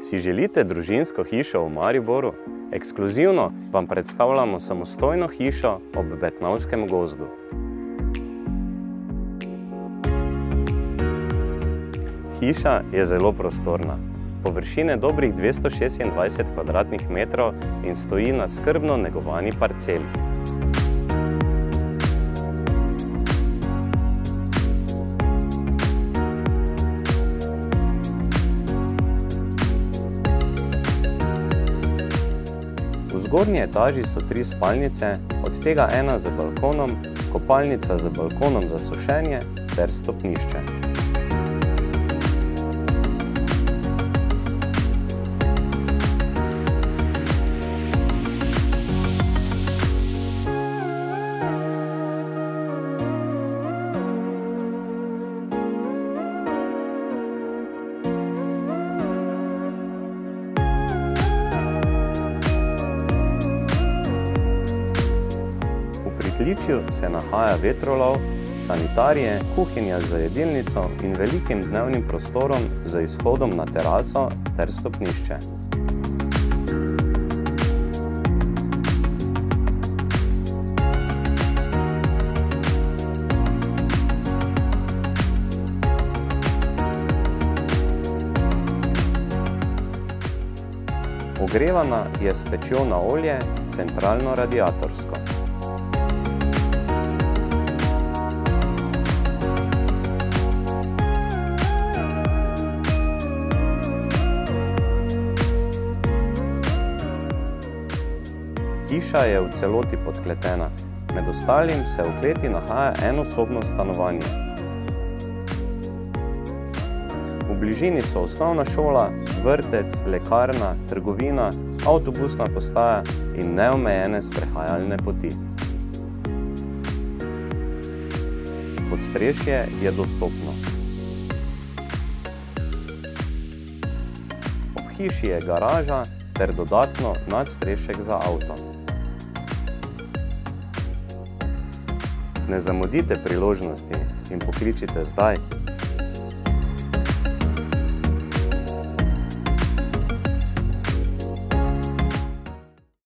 Si želite družinsko hišo v Mariboru? Ekskluzivno vam predstavljamo samostojno hišo ob Betnavskem gozdu. Hiša je zelo prostorna. Površine dobrih 226 kvadratnih metrov in stoji na skrbno negovani parceli. Zgornji etaži so tri spalnice, od tega ena z balkonom, kopalnica z balkonom za sušenje ter stopnišče. Pritličju se nahaja vetrolov, sanitarije, kuhinja z jedilnico in velikim dnevnim prostorom z izhodom na teraso ter stopnišče. Ogrevana je s pečjo na olje, centralno radiatorsko. Hiša je v celoti podkletena, med ostalim se v kleti nahaja enosobno stanovanje. V bližini so osnovna šola, vrtec, lekarna, trgovina, avtobusna postaja in neomejene sprehajalne poti. Podstrešje je dostopno. Ob hiši je garaža ter dodatno nadstrešek za avto. Ne zamudite priložnosti in pokličite zdaj